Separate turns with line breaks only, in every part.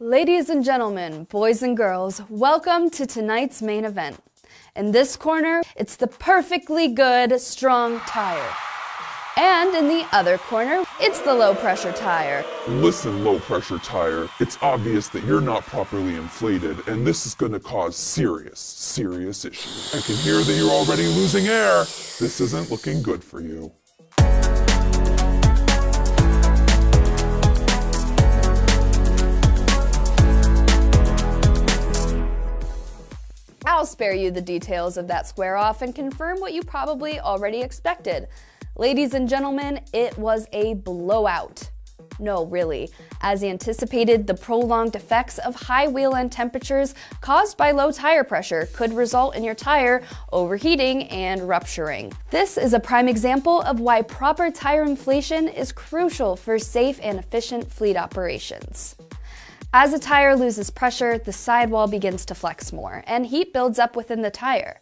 Ladies and gentlemen, boys and girls, welcome to tonight's main event. In this corner, it's the perfectly good, strong tire. And in the other corner, it's the low pressure tire.
Listen, low pressure tire, it's obvious that you're not properly inflated, and this is going to cause serious, serious issues. I can hear that you're already losing air. This isn't looking good for you.
Spare you the details of that square off and confirm what you probably already expected. Ladies and gentlemen, it was a blowout. No, really. As anticipated, the prolonged effects of high wheel end temperatures caused by low tire pressure could result in your tire overheating and rupturing. This is a prime example of why proper tire inflation is crucial for safe and efficient fleet operations. As a tire loses pressure, the sidewall begins to flex more, and heat builds up within the tire.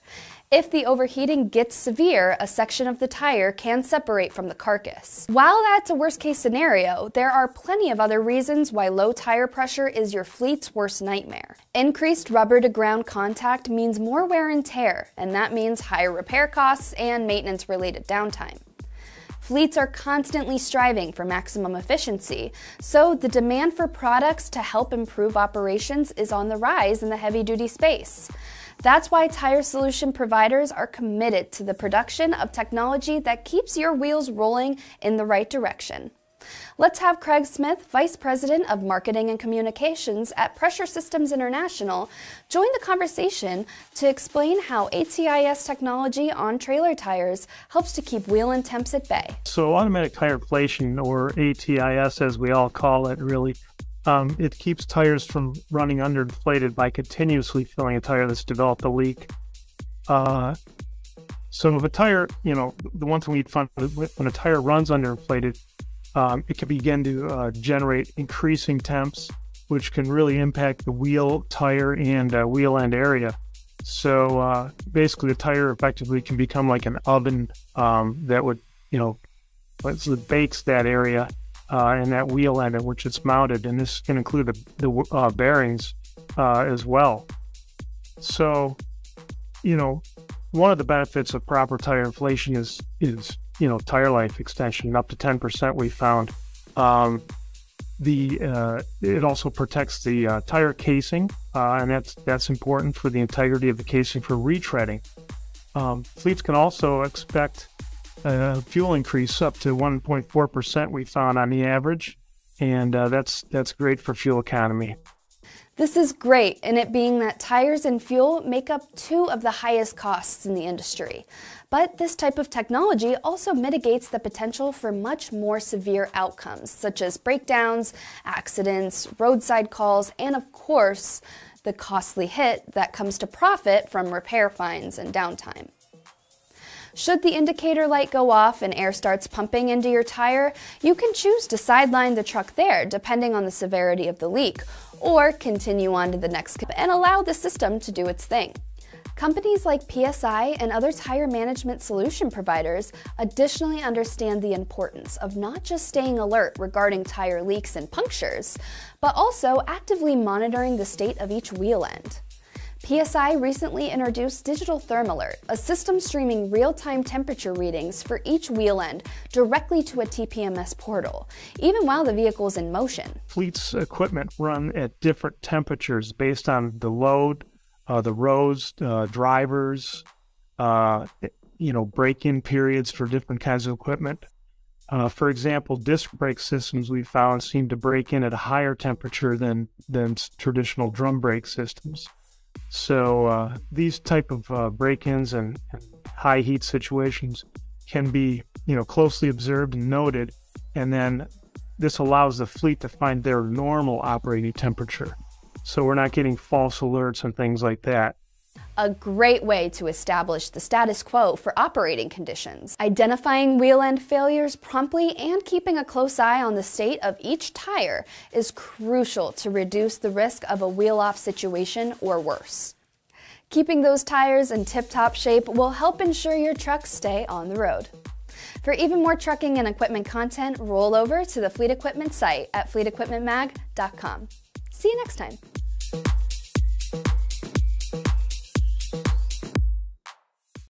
If the overheating gets severe, a section of the tire can separate from the carcass. While that's a worst case scenario, there are plenty of other reasons why low tire pressure is your fleet's worst nightmare. Increased rubber to ground contact means more wear and tear, and that means higher repair costs and maintenance related downtime. Fleets are constantly striving for maximum efficiency, so the demand for products to help improve operations is on the rise in the heavy duty space. That's why tire solution providers are committed to the production of technology that keeps your wheels rolling in the right direction. Let's have Craig Smith, Vice President of Marketing and Communications at Pressure Systems International, join the conversation to explain how ATIS technology on trailer tires helps to keep wheel end temps at bay.
So, automatic tire inflation, or ATIS as we all call it, really um, it keeps tires from running underinflated by continuously filling a tire that's developed a leak. Uh, so if a tire, you know, the one thing we'd find when a tire runs underinflated, um, it can begin to uh, generate increasing temps, which can really impact the wheel, tire, and uh, wheel end area. So uh, basically, the tire effectively can become like an oven um, that would, you know, bakes that area uh, and that wheel end at which it's mounted, and this can include the, the uh, bearings uh, as well. So, you know, one of the benefits of proper tire inflation is is you know tire life extension up to ten percent. We found um, the uh, it also protects the uh, tire casing, uh, and that's that's important for the integrity of the casing for retreading. Um, fleets can also expect a fuel increase up to 1.4% we found on the average, and uh, that's that's great for fuel economy.
This is great, in it being that tires and fuel make up two of the highest costs in the industry. But this type of technology also mitigates the potential for much more severe outcomes, such as breakdowns, accidents, roadside calls, and of course, the costly hit that comes to profit from repair fines and downtime. Should the indicator light go off and air starts pumping into your tire, you can choose to sideline the truck there depending on the severity of the leak, or continue on to the next and allow the system to do its thing. Companies like PSI and other tire management solution providers additionally understand the importance of not just staying alert regarding tire leaks and punctures, but also actively monitoring the state of each wheel end. PSI recently introduced Digital Thermalert, a system streaming real-time temperature readings for each wheel end directly to a TPMS portal, even while the vehicle is in motion.
Fleet's equipment run at different temperatures based on the load, uh, the roads, uh, drivers, uh, you know, break-in periods for different kinds of equipment. Uh, for example, disc brake systems we found seem to break in at a higher temperature than than traditional drum brake systems. So uh, these type of uh, break-ins and, and, high heat situations can be, you know, closely observed and noted, and then this allows the fleet to find their normal operating temperature. So we're not getting false alerts and things like that
a great way to establish the status quo for operating conditions. Identifying wheel end failures promptly and keeping a close eye on the state of each tire is crucial to reduce the risk of a wheel off situation or worse. Keeping those tires in tip top shape will help ensure your trucks stay on the road. For even more trucking and equipment content, roll over to the Fleet Equipment site at fleetequipmentmag.com. See you next time.